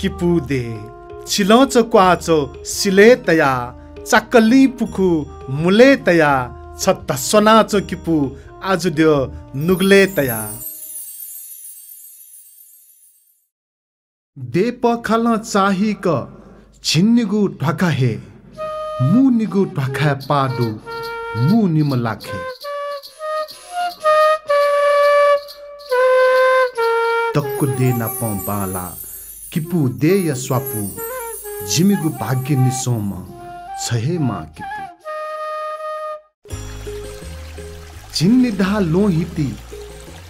Kipu they छिलौच क्वाचो सिले तया चाकली पुखु मुले तया छत्ता सोनाचो किपु आज दियो नुगले तया दे पखल चाही क छिन्निगु ढका हे मु निगु ढका पाडु मु निम लाखे तक्कु दे न पं बाला किपु या स्वापु जिमिगु भाग्य निसोम छहे मा किपु छिन्नि ढा लो हिति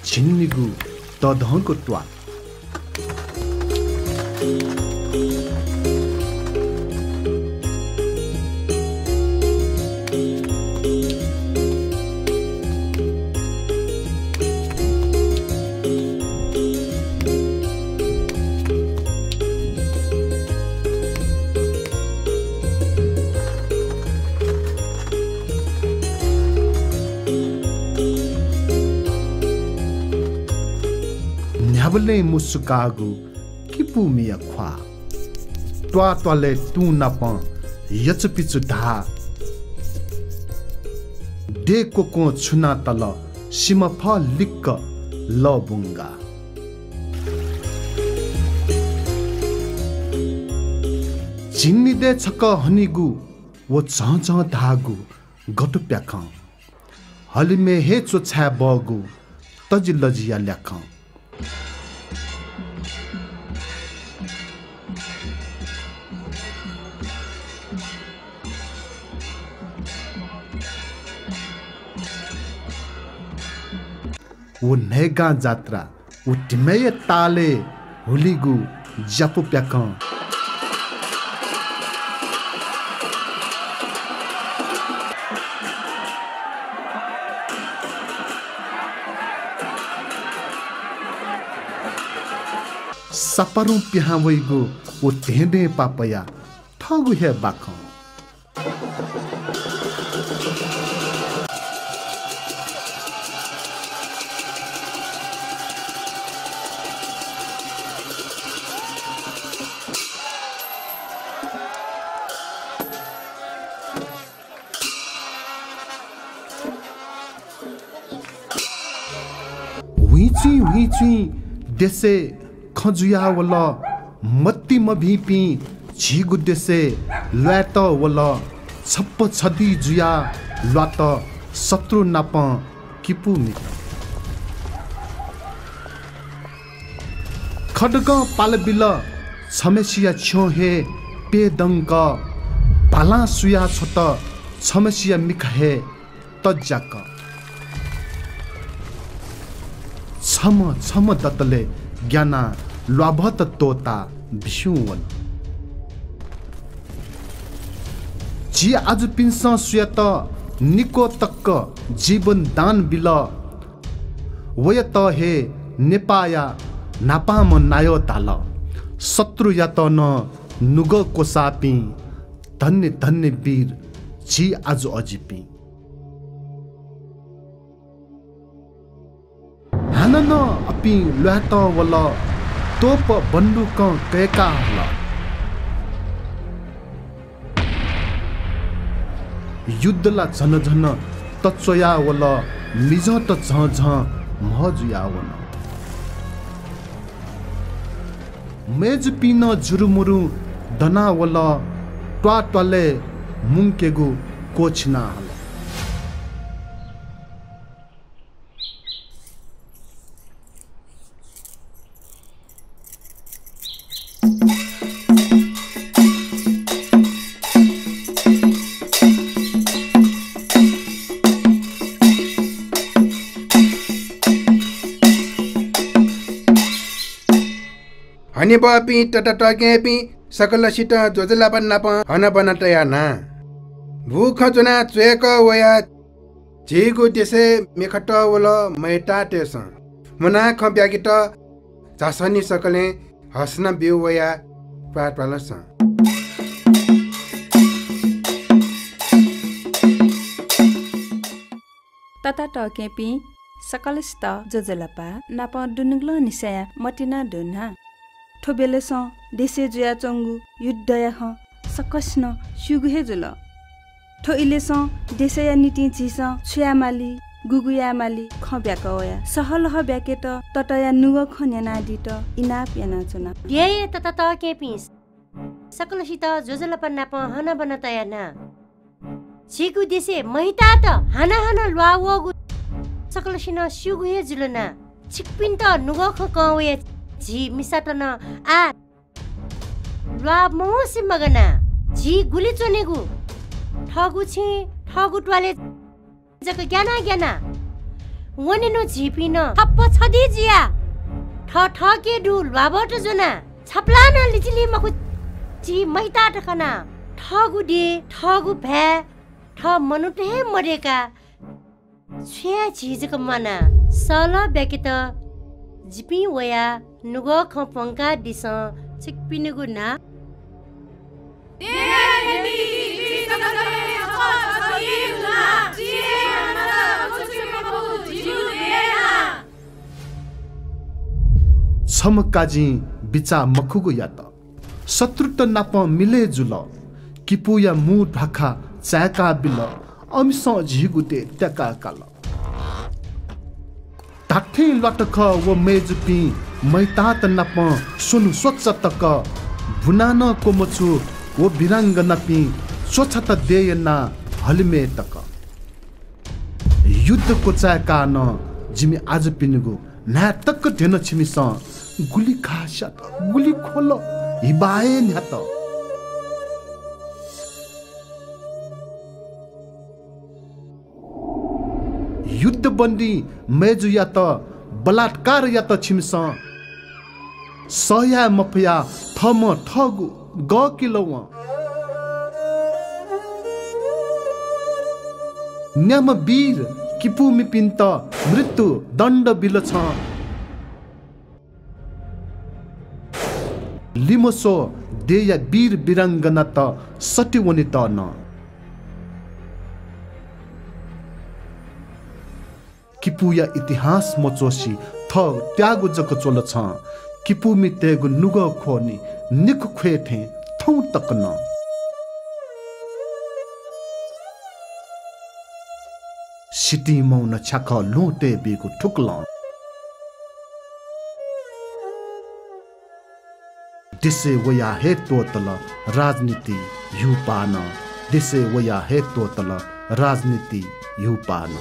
छिन्निगु तधको ट्वा न्याबले मुसुकागु किपु मिया ख्वा ट्वा ट्वाले टु नप यच पिचु ढा दे कोको छुना तल सिम फ लिक्क ल बुङ्गा चिन्नी दे छक हनिगु वो झ झ धागु गटु प्याख हलिमे हे चोछ्या बगु तजि लजिया ल्याख वो नेगा जात्रा वो टिमेय ताले, हुलिगु जपु प्याक। सपरु पिहा वइगु वो टेंडे पापया, ठगु हे बाखौ हुइचुइ हुइचुइ देसे खजुया वल मत्ती मभिपी झिगु देसे ल्यात वल छप्प छदी जुया ल्वात शत्रु नाप किपु मित्र खड्ग पालबिल छमेसिया पे दङ्क भाला सुया छोट छमेसिया मिख हे तज्जाक। छम छम दत्तले ज्ञाना ल्वाभत तोता भिसुवन जी आज पिन्स सुयत निको तक्क जीवन दान बिल। वय त हे नेपाया नापाम नायो ताल शत्रु या न नुग कोसापी धन्य धन्य वीर जी आज अजिपी। न अपि ल्वात वल तोप बन्दुक कैका हल। युद्धला झन झन वल मिज त झ झ महजुया वन मेज पिन दना वल ट्वा ट्वाले मुङ्केगु कोछना हनी बपी टट टकेपी सकल सिट जोजला पन्नाप हन बनटया ना भूख चुना चुएक वया झिगु देसे मेखट वल मैटा टेस मुना ख ब्यागिट झासनी सकले हस्न बिउ वया पाट पालस तता टकेपी सकलिस्त जोजलपा नाप डुनुग्लो निसया मटिना डुन्हा। ठो बेलेस देशे जुया चङ्गु युद्ध या ह सकस्न सुगुहे जुल ठो इलेस देशे या निति झिस छुयामाली गुगुयामाली ख ब्याक वया सहलह ब्याके त तटया नुग खन्या नादी त इना प्याना चुना। ध्येय त त के पिस। सकलसित जोजल पन्नाप हन बन तया न। छिकु देशे महिता त हाना हाना लुवा सकलसिन सुगुहे जुलना छिकपिन त नुग ख कवे झी मिसा त न आ लुवा मोसे मगना झी गुली चोनेगु ठगु छि ठगु ट्वाले जक ज्ञाना ज्ञाना वनिनो झिपिन थप्प छदी जिया। ठ ठ के डुल बाबट जोना। छप्ला न लिचिली मखु ची महिता टकना ठगु डे ठगु भ्या ठ मनुटे मरेका छ्या झिजक मना सल ब्याकेत जिपि वया नुग ख पंका दिस छिकपिनुगु ना छमकाजी बिचा मखुगु या त शत्रु त नाप मिले जुल। किपु या मु ढाखा चाका बिल। अमिस झिगु ते त्याका काल। ताठे लटख व मेजुपी मैता त नाप सोनु स्वच्छ तक भुनान कोमछु व बिराङ्ग नपी। स्वच्छ त देय ना हलिमे तक युद्धको चाका न जिमी आज पिनुगु। ना तक धेन छिमिस। गुली खास्या त गुली खोल। हिबाए न्या त युद्ध बन्दी मेजु या त बलात्कार या त छिमिस। सहया मफया थम ठगु ग किलो। न्याम वीर किपु मिपिन्त मृत्यु दण्ड बिल छ लिमसो देया वीर बिरङ्गना त सटिवनि त न। किपुया इतिहास मचोसी थ त्यागु जक चोल छ किपु मि तेगु नुग खोनी निख ख्वे थे थौ तक न सिटी मौन छाख लोटे बेगु ठुक्ल। दिसे वया हे तोतल राजनीति यु पान। दिसे वया हे तोतल राजनीति यु पान।